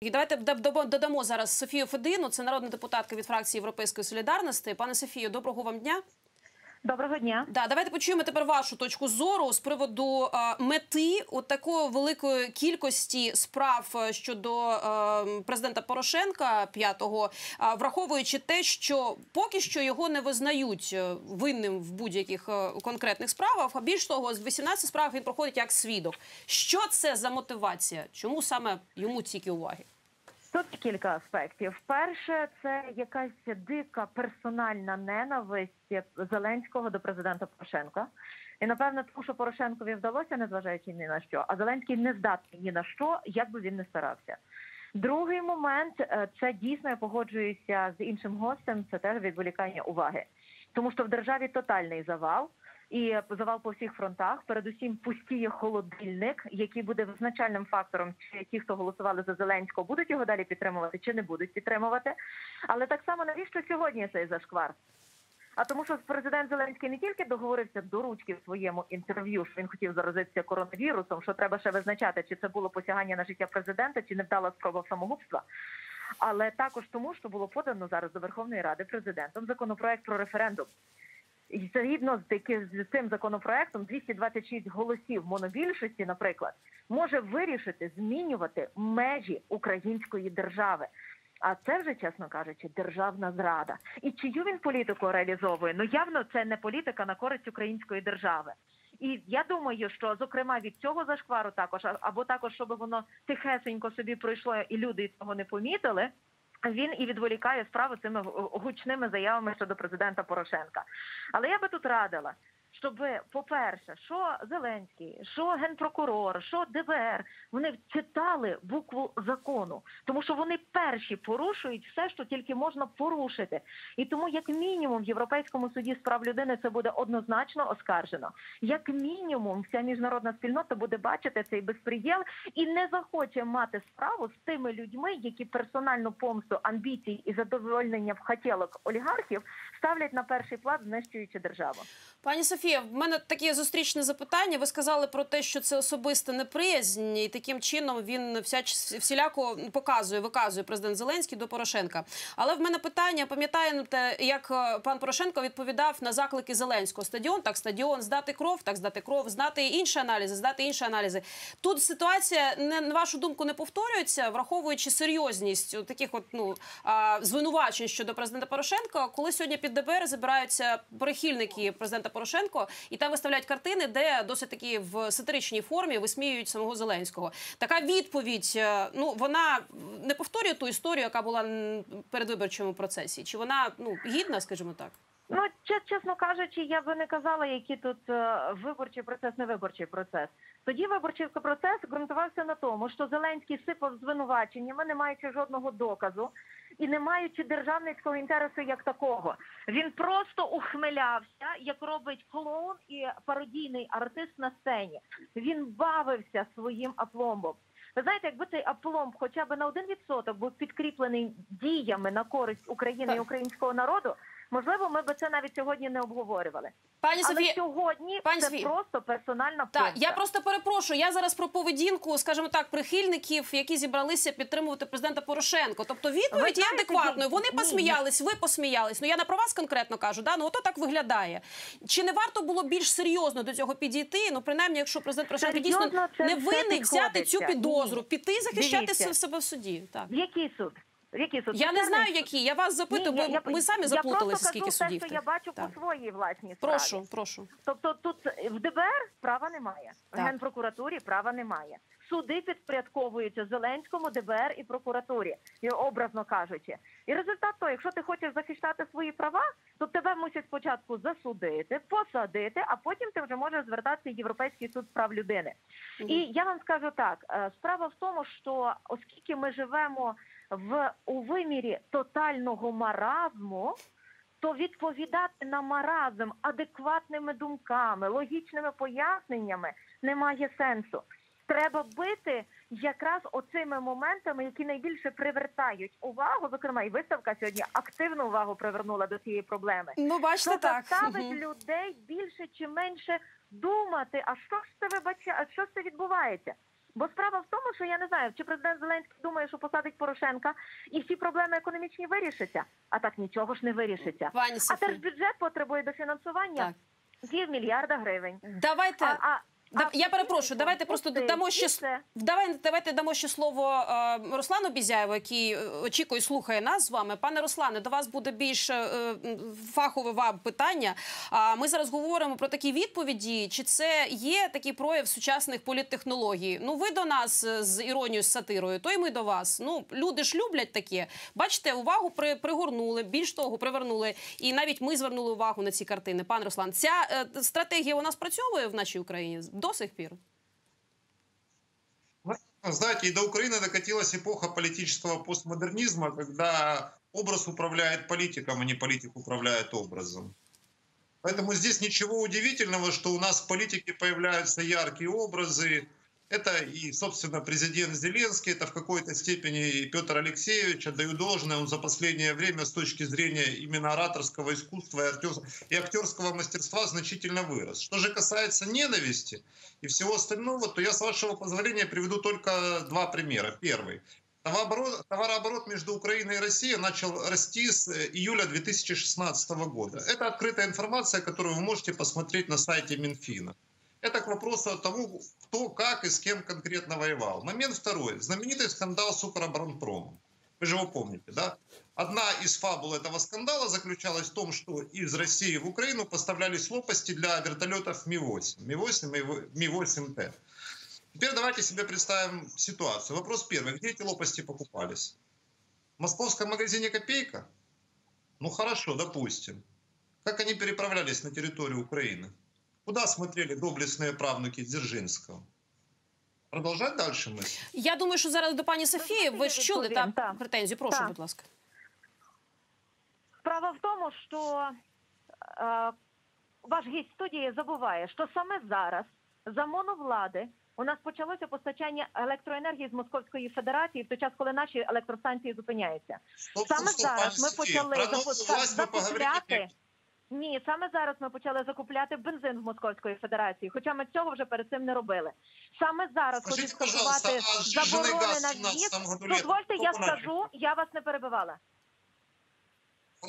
І давайте додамо зараз Софію Федину, це народна депутатка від фракції Європейської солідарності. Пане Софію, доброго вам дня. Доброго дня. Да, давайте почуємо тепер вашу точку зору з приводу е, мети от такої великої кількості справ е, щодо е, президента Порошенка п'ятого, е, враховуючи те, що поки що його не визнають е, винним в будь-яких е, конкретних справах. А більш того, з 18 справ він проходить як свідок. Що це за мотивація? Чому саме йому тільки уваги? Тут кілька аспектів. Перше, це якась дика персональна ненависть Зеленського до президента Порошенка. І напевно, тому що Порошенкові вдалося, незважаючи ні на що, а Зеленський не здатний ні на що, як би він не старався. Другий момент е, це дійсно я погоджуюся з іншим гостем. Це теж відволікання уваги, тому що в державі тотальний завал. І завал по всіх фронтах. Передусім пустіє холодильник, який буде визначальним фактором, чи ті, хто голосували за Зеленського, будуть його далі підтримувати, чи не будуть підтримувати. Але так само навіщо сьогодні цей зашквар? А тому, що президент Зеленський не тільки договорився до ручки в своєму інтерв'ю, що він хотів заразитися коронавірусом, що треба ще визначати, чи це було посягання на життя президента, чи невдала спроба самогубства. Але також тому, що було подано зараз до Верховної Ради президентом законопроект про референдум. Згідно з з цим законопроектом 226 голосів монобільшості, наприклад, може вирішити змінювати межі української держави. А це вже, чесно кажучи, державна зрада. І чию він політику реалізовує? Ну явно це не політика на користь української держави. І я думаю, що зокрема від цього зашквару також, або також, щоб воно тихесенько собі пройшло, і люди цього не помітили. Він і відволікає справу цими гучними заявами щодо президента Порошенка. Але я би тут радила, щоб, по-перше, що Зеленський, що генпрокурор, що ДБР, вони читали букву закону, тому що вони перші порушують все, що тільки можна порушити. І тому, як мінімум, в Європейському суді з прав людини це буде однозначно оскаржено. Як мінімум, вся міжнародна спільнота буде бачити цей безпреділ і не захоче мати справу з тими людьми, які персональну помсту амбіцій і задовольнення в хотілок олігархів ставлять на перший план, знищуючи державу. Пані Софія, в мене таке зустрічне запитання. Ви сказали про те, що це особиста неприязнь, і таким чином він всяч всіляко показує, виказує президент Зеленський до Порошенка. Але в мене питання: пам'ятаєте, як е, пан Порошенко відповідав на заклики Зеленського стадіон, так стадіон, здати кров, так здати кров, здати інші аналізи, здати інші аналізи. Тут ситуація не на вашу думку не повторюється, враховуючи серйозність таких от ну звинувачень щодо президента Порошенка, коли сьогодні під ДБР забираються прихильники президента Порошенко, і там виставляють картини, де досить таки в сатиричній формі висміюють самого Зеленського. Така відповідь, е, ну вона не повторює ту історію, яка була в передвиборчому процесі. Чи вона ну гідна, скажімо так? Ну, чесно кажучи, я би не казала, який тут е, виборчий процес, не виборчий процес. Тоді виборчий процес ґрунтувався на тому, що Зеленський сипав звинуваченнями, не маючи жодного доказу і не маючи державницького інтересу як такого. Він просто ухмилявся, як робить клоун і пародійний артист на сцені. Він бавився своїм апломбом. Ви знаєте, якби цей апломб хоча б на один відсоток був підкріплений діями на користь України і українського народу, можливо, ми би це навіть сьогодні не обговорювали. Пані Але Софія, сьогодні Пані це Софія. просто персональна Так, я просто перепрошую. Я зараз про поведінку, скажімо так, прихильників, які зібралися підтримувати президента Порошенко. Тобто відповідь є адекватною. Вони ні. посміялись, ви посміялись. Ну я не про вас конкретно кажу. Да? Ну ото так виглядає. Чи не варто було більш серйозно до цього підійти? Ну принаймні, якщо президент Порошенко дійсно Серйозно це не винний, взяти цю підозру, Ні. піти захищати Дивіться. себе в суді. Так. В який суд? В який суд? Я не знаю, які. Я вас запитую, бо я- ми самі я заплуталися, скільки кажу судів. те, що я бачу по своїй власній справі. Прошу, прошу. Тобто тут в ДБР права немає, в Так. генпрокуратурі права немає. Суди підпорядковуються Зеленському, ДБР і прокуратурі, і образно кажучи. І результат того, якщо ти хочеш захищати свої права, то тебе мусять спочатку засудити, посадити, а потім ти вже можеш звертатися в Європейський суд прав людини. І я вам скажу так: е, справа в тому, що оскільки ми живемо в у вимірі тотального маразму, то відповідати на маразм адекватними думками, логічними поясненнями немає сенсу. Треба бити якраз оцими моментами, які найбільше привертають увагу. Зокрема, і виставка сьогодні активну увагу привернула до цієї проблеми. Ну, бачите, Що так. заставить Мгм. людей більше чи менше думати, а що ж це вибачає, а що ж це відбувається? Бо справа в тому, що я не знаю, чи президент Зеленський думає, що посадить Порошенка, і всі проблеми економічні вирішаться. А так нічого ж не вирішиться. Пані А теж бюджет потребує дофінансування півмільярда гривень. давайте. А, а, Да- я перепрошую, давайте просто дамо ще це. Давай, давайте дамо ще слово е, Руслану Бізяєву, який е, очікує, слухає нас з вами. Пане Руслане, до вас буде більш е, фахове вам питання. А ми зараз говоримо про такі відповіді. Чи це є такий прояв сучасних політтехнологій? Ну, ви до нас з іронією, з сатирою, то й ми до вас. Ну, люди ж люблять таке. Бачите, увагу при, пригорнули, більш того, привернули. І навіть ми звернули увагу на ці картини. Пане Руслан, ця е, стратегія у нас працьовує в нашій Україні до сих пір. Знаете, и до Украины докатилась эпоха политического постмодернизма, когда образ управляет политиком, а не политик управляет образом. Поэтому здесь ничего удивительного, что у нас в политике появляются яркие образы. Это и, собственно, президент Зеленский, это в какой-то степени и Петр Алексеевич, отдаю должное, он за последнее время с точки зрения именно ораторского искусства и актер- и актерского мастерства значительно вырос. Что же касается ненависти и всего остального, то я, с вашего позволения, приведу только два примера. Первый. Товарооборот, товарооборот между Украиной и Россией начал расти с э, июля 2016 года. Это открытая информация, которую вы можете посмотреть на сайте Минфина. Это к вопросу о тому, кто, как и с кем конкретно воевал. Момент второй. Знаменитый скандал с Укроборонпромом. Вы же его помните, да? Одна из фабул этого скандала заключалась в том, что из России в Украину поставлялись лопасти для вертолетов Ми-8. Ми-8 и Ми-8Т. Теперь давайте себе представим ситуацию. Вопрос первый. Где эти лопасти покупались? В московском магазине «Копейка»? Ну хорошо, допустим. Как они переправлялись на территорию Украины? Куда смотрели доблестные правнуки Дзержинского? Продолжать дальше мысль? Я думаю, що зараз до пані Софії ви ж чули відповім, та претензію. Прошу, Так. будь ласка. Справа в тому, що е, ваш гість студії забуває, що саме зараз за моновлади у нас почалося постачання електроенергії з Московської Федерації в той час, коли наші електростанції зупиняються. Стоп, Саме стоп, зараз ми почали Про Ні, саме зараз ми почали закупляти бензин в Московської Федерації, хоча ми цього вже перед цим не робили. Саме зараз хочуть скасувати заборони на в 17 в'їзд. Дозвольте, я скажу, я вас не перебивала.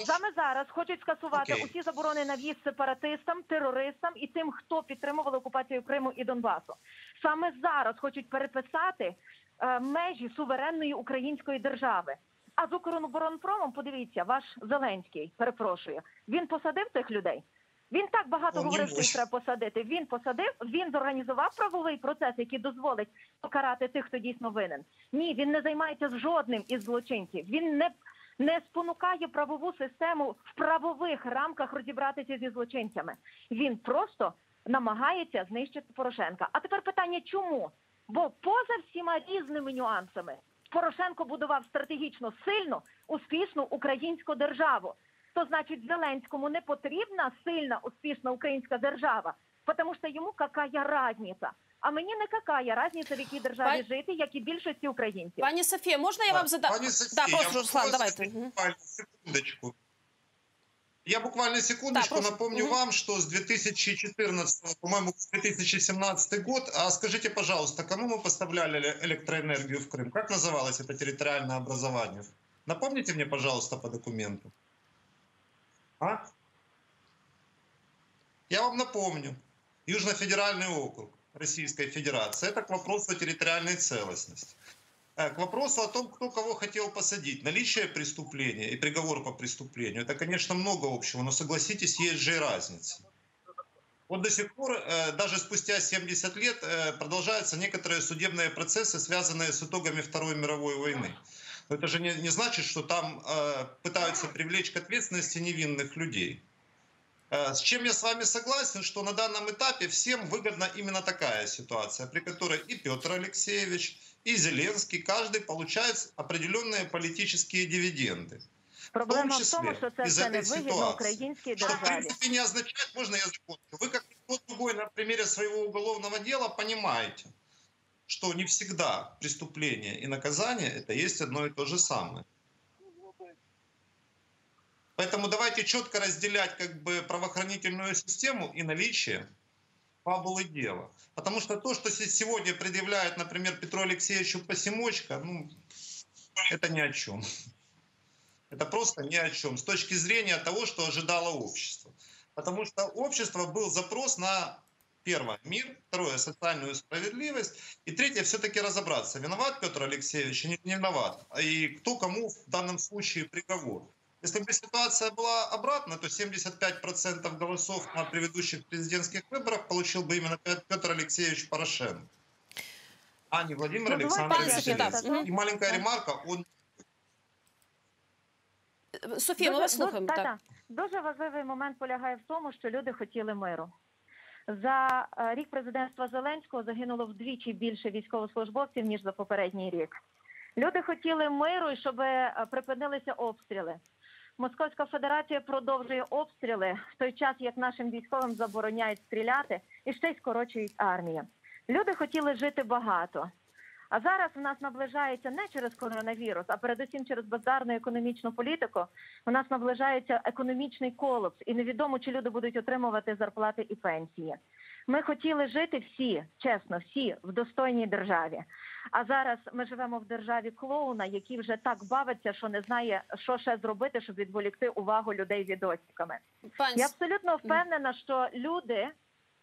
Саме зараз хочуть скасувати Окей. усі заборони на в'їзд сепаратистам, терористам і тим, хто підтримував окупацію Криму і Донбасу. Саме зараз хочуть переписати е, межі суверенної української держави. А з Укроборонпромом, подивіться, ваш Зеленський, перепрошую, він посадив цих людей. Він так багато О, говорив, що їх треба посадити. Він посадив, він зорганізував правовий процес, який дозволить покарати тих, хто дійсно винен. Ні, він не займається жодним із злочинців. Він не не спонукає правову систему в правових рамках розібратися зі злочинцями. Він просто намагається знищити Порошенка. А тепер питання, чому? Бо поза всіма різними нюансами Порошенко будував стратегічно сильну, успішну українську державу. То значить, Зеленському не потрібна сильна, успішна українська держава, тому що йому какая разниця. А мені не какая разниця, в якій державі Пані- жити, як і більшості українців. Пані Софія, можна я вам задам? Пані Софія, Да, я прошу, Руслан, давайте. Секундочку. Я буквально секундочку Да, напомню Мгм. вам, что с 2014, по-моему, с 2017 год, а скажите, пожалуйста, кому мы поставляли эле- электроэнергию в Крым? Как называлось это территориальное образование? Напомните мне, пожалуйста, по документу. А? Я вам напомню. Южно-федеральный округ Российской Федерации. Это к вопросу о территориальной целостности. Э, К вопросу о том, кто кого хотел посадить. Наличие преступления и приговор по преступлению, это, конечно, много общего, но согласитесь, есть же и разница. Вот до сих пор, э, даже спустя 70 лет, э, продолжаются некоторые судебные процессы, связанные с итогами Второй мировой войны. Но это же не, не значит, что там пытаются привлечь к ответственности невинных людей. С чем я с вами согласен, что на данном этапе всем выгодна именно такая ситуация, при которой и Петр Алексеевич, и Зеленский, каждый получает определенные политические дивиденды. Проблема в в том тому, числе що це із все не этой вигідно ситуації. українській Что, в державі. принципе, не означает, можно я закончу, вы как никто другой на примере своего уголовного дела понимаете, что не всегда преступление и наказание это есть одно и то же самое. Поэтому давайте четко разделять как бы правоохранительную систему и наличие фабулы дела. Потому что то, что се- сегодня предъявляет, например, Петру Алексеевичу Посимочка, ну, это ни о чем. Это просто ни о чем с точки зрения того, что ожидало общество. Потому что общество был запрос на первое мир, второе социальную справедливость, и третье все-таки разобраться, виноват Петр Алексеевич или не виноват, и кто кому в данном случае приговор. Если бы ситуация была обратна, то 75% голосов на предыдущих президентских выборах получил бы именно Пе- Петр Алексеевич Порошенко, а не Владимир Ну, давайте Александрович я Зеленский. скажу. И маленькая Так. ремарка, он Софія, ми вас Дуже- слухаємо. та- Так. та. Дуже важливий момент полягає в тому, що люди хотіли миру. За е, рік президентства Зеленського загинуло вдвічі більше військовослужбовців ніж за попередній рік. Люди хотіли миру і щоб е, припинилися обстріли. Московська Федерація продовжує обстріли в той час, як нашим військовим забороняють стріляти і ще й скорочують армію. Люди хотіли жити багато. А зараз в нас наближається не через коронавірус, а передусім через базарну економічну політику. У нас наближається економічний колапс, і невідомо, чи люди будуть отримувати зарплати і пенсії. Ми хотіли жити всі, чесно, всі в достойній державі. А зараз ми живемо в державі клоуна, який вже так бавиться, що не знає, що ще зробити, щоб відволікти увагу людей відосиками. Пані Я абсолютно впевнена, що люди,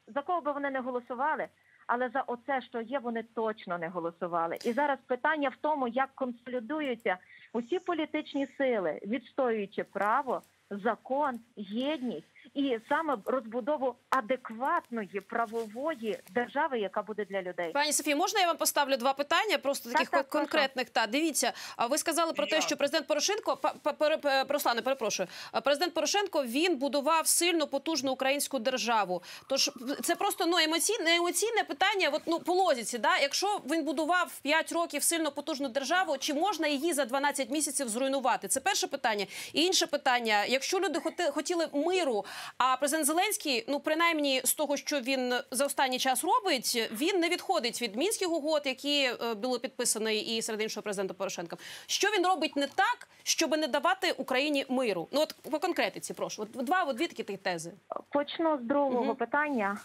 за кого би вони не голосували, але за оце, що є, вони точно не голосували. І зараз питання в тому, як консолідуються усі політичні сили, відстоюючи право, закон, єдність і саме розбудову адекватної правової держави, яка буде для людей. Пані Софія, можна я вам поставлю два питання? Просто таких так, прошу. конкретних. Та дивіться, а ви сказали про те, що президент Порошенко па- па- Руслане, перепрошую. Президент Порошенко він будував сильну потужну українську державу. Тож це просто ну емоційне емоційне питання. От ну по логіці, да, якщо він будував 5 років сильно потужну державу, чи можна її за 12 місяців зруйнувати? Це перше питання. І інше питання: якщо люди хотіли миру, а президент Зеленський, ну принаймні з того, що він за останній час робить, він не відходить від мінських угод, які е, були підписані і серед іншого президента Порошенка. Що він робить не так, щоб не давати Україні миру? Ну от по конкретиці, прошу. От два, от дві такі тези. Почну з другого угу. питання.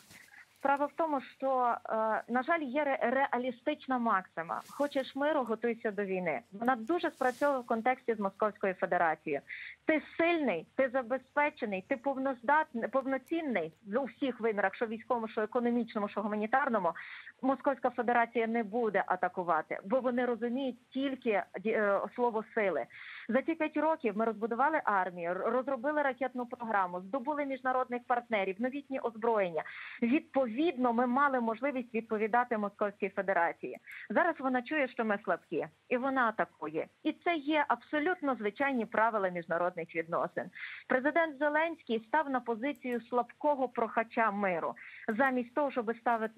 Справа в тому, що е, на жаль, є реалістична максима. Хочеш миру, готуйся до війни. Вона дуже спрацьовує в контексті з Московською Федерацією. Ти сильний, ти забезпечений, ти повноздатний, повноцінний в усіх вимірах, що військовому, що економічному, що гуманітарному. Московська Федерація не буде атакувати, бо вони розуміють тільки е, слово сили. За ці п'ять років ми розбудували армію, розробили ракетну програму, здобули міжнародних партнерів, новітні озброєння. Відповідно, ми мали можливість відповідати Московській Федерації. Зараз вона чує, що ми слабкі, і вона атакує. І це є абсолютно звичайні правила міжнародних відносин. Президент Зеленський став на позицію слабкого прохача миру, замість того, щоб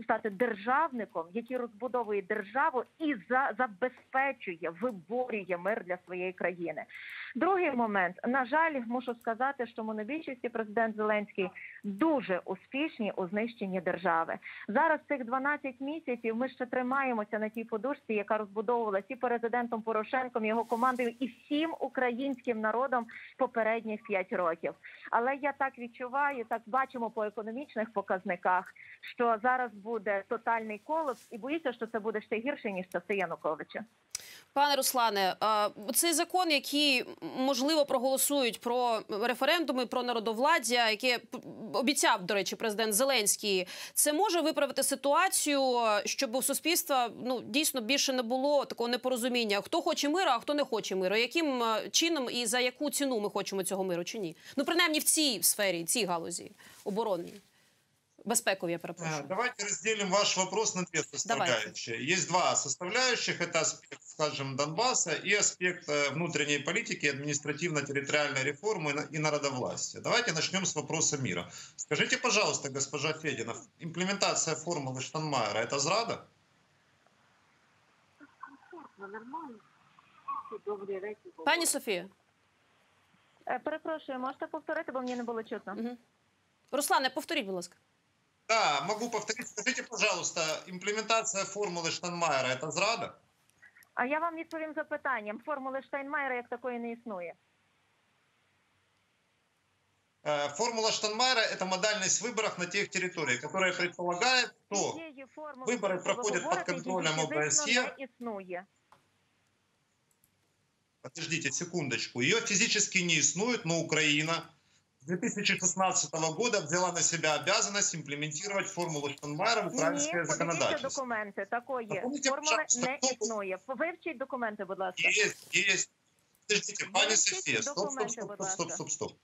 стати державником, який розбудовує державу і за забезпечує, виборює мир для своєї країни. Другий момент, на жаль, мушу сказати, що монобільшості президент Зеленський дуже успішні у знищенні держави. Зараз цих 12 місяців ми ще тримаємося на тій подушці, яка розбудовувалася і президентом Порошенком, його командою, і всім українським народом попередніх 5 років. Але я так відчуваю, так бачимо по економічних показниках, що зараз буде тотальний колапс, і боюся, що це буде ще гірше ніж часи Януковича. Пане Руслане, цей закон, який можливо проголосують про референдуми, про народовладдя, яке обіцяв, до речі, президент Зеленський, це може виправити ситуацію, щоб у суспільства ну дійсно більше не було такого непорозуміння, хто хоче миру, а хто не хоче миру. Яким е, чином і за яку ціну ми хочемо цього миру чи ні? Ну принаймні в цій сфері, цій галузі оборонній. Безпекові, я перепрошую. Э, Давайте разделим ваш вопрос на две составляющие. Есть два составляющих. Это аспект, скажем, Донбасса и аспект э, внутренней политики, административно-территориальной реформы и на- и народовластия. Давайте начнем с вопроса мира. Скажите, пожалуйста, госпожа Федина, имплементация формулы Штанмайера – это зрада? Пані Софія, Е, Перепрошую, можете повторити, бо мені не було чутно. Мгм. Руслане, повторіть, будь ласка. Да, могу повторить. Скажите, пожалуйста, имплементация формулы Штанмайера – это зрада? А я вам відповім запитанням. Формули Штайнмайера як такої не існує. Э, Формула Штанмайера – это модальность в выборах на тех территориях, которая предполагает, что Цієї формули, вибори про яку ви проходять говорите, під контролем її фізично ОБСЄ. не існує. Подождите секундочку. Ее физически не существует, но Украина с 2016 года взяла на себя обязанность имплементировать формулу Штанмайера в Ні, украинское подивіться законодательство. документи. Такої Напомните, формули пожалуйста, не хто- існує. Вивчіть документи, будь ласка. Есть, есть. Подождите, пани Вивчіть София, стоп, стоп, документи, стоп, будь стоп, стоп, ласка. стоп, стоп.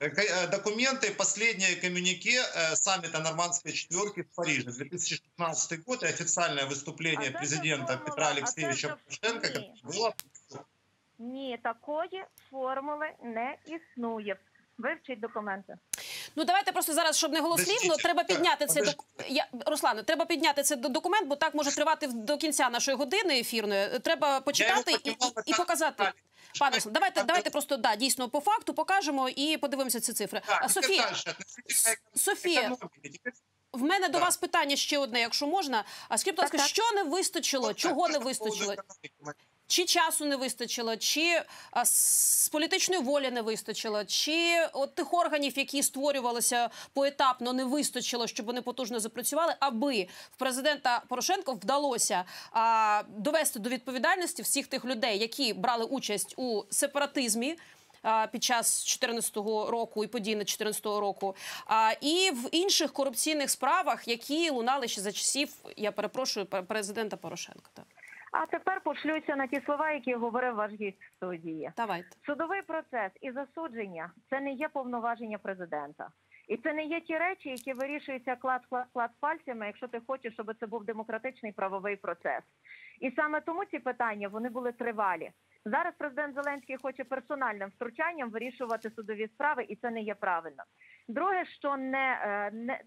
Э, ка- э, Документы, последнее коммюнике э, саммита Нормандской четверки в Париже, 2016 год, и официальное выступление А це президента формула, Петра а це Алексеевича ж- Порошенко, ні. которое было ні, такої формули не існує. Вивчіть документи. Ну давайте просто зараз, щоб не голослівно, треба підняти цей док... Я Руслане, треба підняти цей до- документ, бо так може тривати до кінця нашої години ефірної. Треба почитати і, і, і показати. Пане Руслан, давайте, давайте просто да, дійсно по факту покажемо і подивимося ці цифри. Так, А, Софія, Софія, в мене до вас питання ще одне, якщо можна. А скажіть, будь ласка, що не вистачило? Чого не вистачило? Чи часу не вистачило, чи а, з політичної волі не вистачило, чи от тих органів, які створювалися поетапно, не вистачило, щоб вони потужно запрацювали, аби в президента Порошенка вдалося а, довести до відповідальності всіх тих людей, які брали участь у сепаратизмі. Під час 2014 року і подій на 2014 року, і в інших корупційних справах, які лунали ще за часів, я перепрошую, пре- президента Порошенка. А тепер пошлюся на ті слова, які говорив ваш гість в студії. Давайте. Судовий процес і засудження це не є повноваження президента. І це не є ті речі, які вирішуються клад клад клад пальцями, якщо ти хочеш, щоб це був демократичний правовий процес. І саме тому ці питання вони були тривалі. Зараз президент Зеленський хоче персональним втручанням вирішувати судові справи, і це не є правильно. Друге, що не, е, не,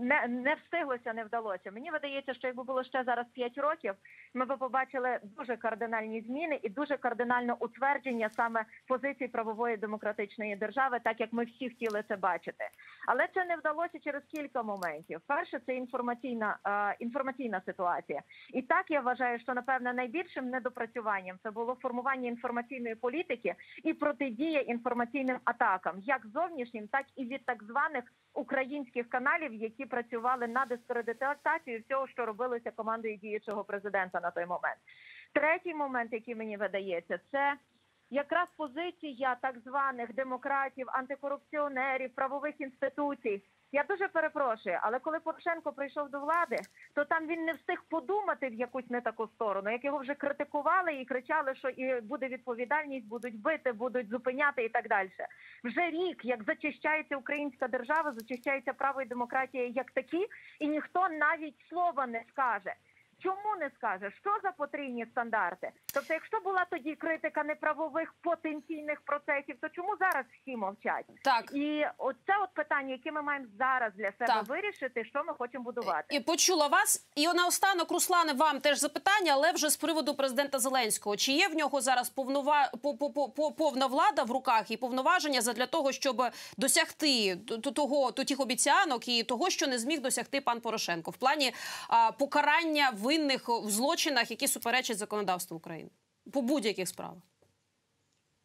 не, не встиглося, не вдалося. Мені видається, що якби було ще зараз 5 років, ми б побачили дуже кардинальні зміни і дуже кардинальне утвердження саме позицій правової демократичної держави, так як ми всі хотіли це бачити. Але це не вдалося через кілька моментів. Перше, це інформаційна е, інформаційна ситуація. І так я вважаю, що напевне найбільшим недопрацюванням це було формування інформаційної політики і протидія інформаційним атакам, як зовнішнім, так і від так званих українських каналів, які працювали на дискредитацію всього, що робилося командою діючого президента на той момент. Третій момент, який мені видається, це якраз позиція так званих демократів, антикорупціонерів, правових інституцій. Я дуже перепрошую, але коли Порошенко прийшов до влади, то там він не встиг подумати в якусь не таку сторону, як його вже критикували і кричали, що і буде відповідальність, будуть бити, будуть зупиняти і так далі. Вже рік, як зачищається українська держава, зачищається право і демократія як такі, і ніхто навіть слова не скаже. Чому не скаже, що за потрійні стандарти? Тобто, якщо була тоді критика неправових потенційних процесів, то чому зараз всі мовчать? Так. І оце от питання, яке ми маємо зараз для себе Так. вирішити, що ми хочемо будувати. І почула вас. І наостанок, Руслане, вам теж запитання, але вже з приводу президента Зеленського. Чи є в нього зараз повнова... по- по- по- по- повна влада в руках і повноваження для того, щоб досягти того т- тих обіцянок і того, що не зміг досягти пан Порошенко в плані а, покарання винних в злочинах, які суперечать законодавству України по будь-яких справах?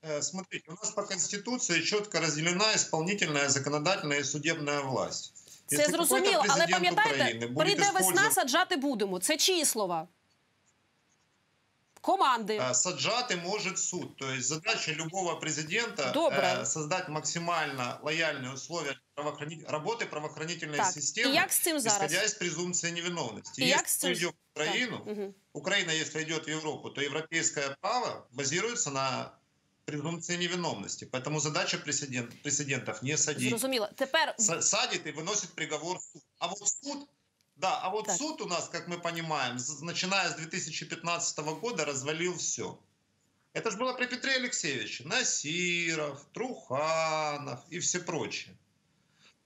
Э, Смотрите, у нас по Конституции четко разделена исполнительная, законодательная и судебная власть. Це Если зрозуміло, какой-то але президент пам'ятаєте, Украины будет прийде весна, использовать- саджати будемо. Це чиї слова? Команди. А, Саджаты может суд. То есть задача любого президента Добре. э, создать максимально лояльные условия правоохрани- работы правоохранительной Так, системы, і як з цим зараз? исходя из презумпции невиновности. И если як з цим- мы идем в Украину, Так, мгм. Украина, если идет в Европу, то европейское право базируется на презумпции невиновности. Поэтому задача президент, президентов не садить. Зрозуміло. Тепер Са- Садит и выносит приговор в суд. А вот суд, да, а вот Так. суд у нас, как мы понимаем, с- начиная с 2015 года развалил все. Это же было при Петре Алексеевиче. Насиров, Труханов и все прочие.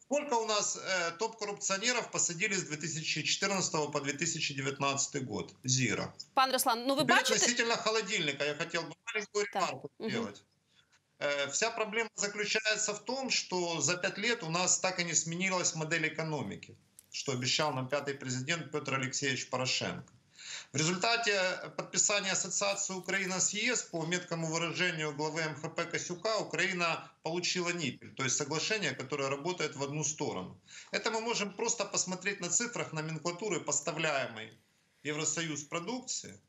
Сколько у нас э, топ-коррупционеров посадили с 2014 по 2019 год? Зира. пан Руслан, ну ви Теперь бачите, относительно холодильника я хотел бы маленькую ремарку сделать. Э, Вся проблема заключается в том, что за пять лет у нас так и не сменилась модель экономики, что обещал нам пятый президент Петр Алексеевич Порошенко. В результате подписания ассоциации Украина с ЕС по меткому выражению главы МХП Косюка Украина получила ниппель, то есть соглашение, которое работает в одну сторону. Это мы можем просто посмотреть на цифрах номенклатуры поставляемой Евросоюз продукции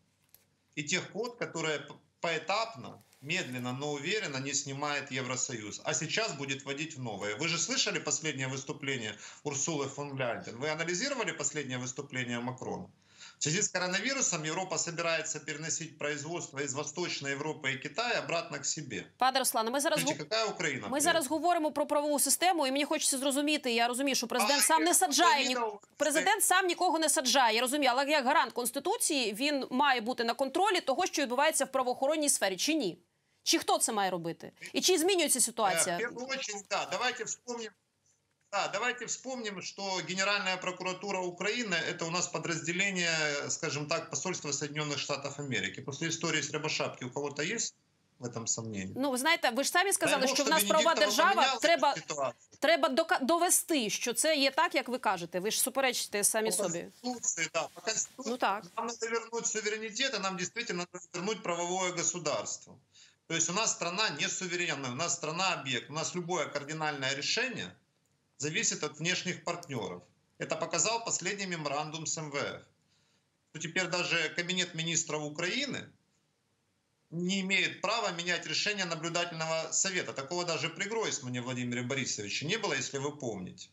и тех квот, которые поэтапно, медленно, но уверенно не снимает Евросоюз. А сейчас будет вводить в новое. Вы же слышали последнее выступление Урсулы фон Ляйден? Вы анализировали последнее выступление Макрона? В связи с коронавирусом Европа собирается переносить производство из Восточной Европы и Китая обратно к себе. Пане Руслане, ми зараз Скажите, гу- какая Украина? ми при зараз этом? говоримо про правову систему, і мені хочеться зрозуміти. Я розумію, що президент сам не А, саджає ні... Україна- Президент сам нікого не саджає. Я розумію, але як гарант конституції він має бути на контролі того, що відбувається в правоохоронній сфері, чи ні? Чи хто це має робити? І чи змінюється Э, В ситуація? первую очередь, да, давайте вспомним, да, давайте вспомним, что Генеральная прокуратура Украины – это у нас подразделение, скажем так, посольства Соединенных Штатов Америки. После истории с Рябошапки у кого-то есть в этом сомнения? Ну ви знаєте, ви ж самі сказали, Дай Бог, що в щоб нас правова Венедіктова держава. поміняла Треба цю ситуацію. треба дока- довести, що це є так, як ви кажете. Ви ж суперечите самі По собі. Конституции, да, по Конституции Ну так. нам надо вернуть суверенитет, и нам действительно надо вернуть правовое государство. То есть у нас страна не суверенная, у нас страна объект. У нас любое кардинальное решение зависит от внешних партнеров. Это показал последний меморандум с МВФ. Что теперь даже Кабинет министров Украины не имеет права менять решение наблюдательного совета. Такого даже при Гройсмане Владимире Борисовиче не было, если вы помните.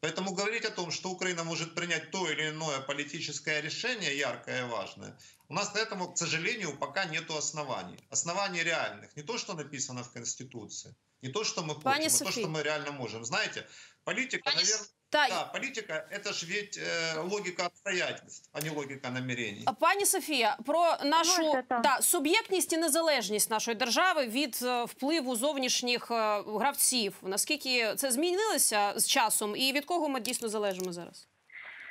Поэтому говорить о том, что Украина может принять то или иное политическое решение, яркое и важное, у нас на этому, к сожалению, пока нет оснований. Оснований реальных. Не то, что написано в Конституции, не то, что мы хотим, Пани а то, что мы реально можем. Знаете, политика, наверное... Та Да, политика – это же ведь э, логика обстоятельств, а не логика намерений. Пані Софія, про нашу Можете, так. да, суб'єктність і незалежність нашої держави від е, впливу зовнішніх е, гравців. Наскільки це змінилося з часом, і від кого ми дійсно залежимо зараз?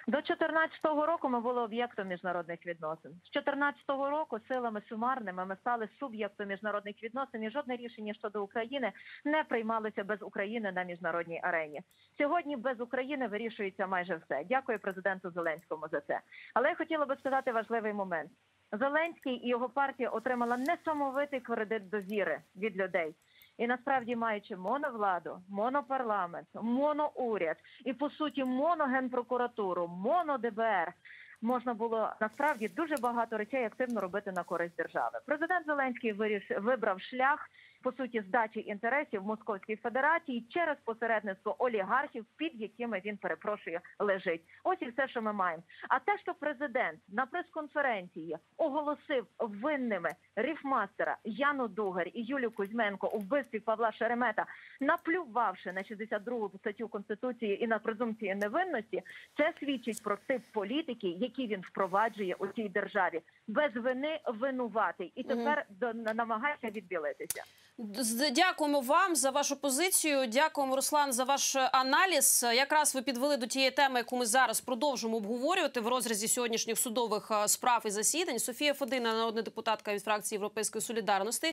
До 2014 року ми були об'єктом міжнародних відносин. З 2014 року силами сумарними ми стали суб'єктом міжнародних відносин. І жодне рішення щодо України не приймалося без України на міжнародній арені. Сьогодні без України вирішується майже все. Дякую президенту Зеленському за це. Але я хотіла би сказати важливий момент. Зеленський і його партія отримала несамовитий кредит довіри від людей. І насправді, маючи моновладу, монопарламент, моноуряд і по суті моногенпрокуратуру, моно ДБР, можна було насправді дуже багато речей активно робити на користь держави. Президент Зеленський виріш, вибрав шлях по суті здачі інтересів Московської Федерації через посередництво олігархів, під якими він перепрошує лежить. Ось і все, що ми маємо. А те, що президент на прес-конференції оголосив винними ріфмастера Яну Дугар і Юлію Кузьменко у вбивстві Павла Шеремета, наплювавши на 62 статтю конституції і на презумпцію невинності, це свідчить про тип політики, який він впроваджує у цій державі. Без вини винуватий, і тепер намагається відбілитися. Дякуємо вам за вашу позицію. Дякуємо, Руслан, за ваш е, аналіз. Якраз ви підвели до тієї теми, яку ми зараз продовжимо обговорювати в розрізі сьогоднішніх судових е, справ і засідань. Софія Фодина, народна депутатка від фракції Європейської солідарності,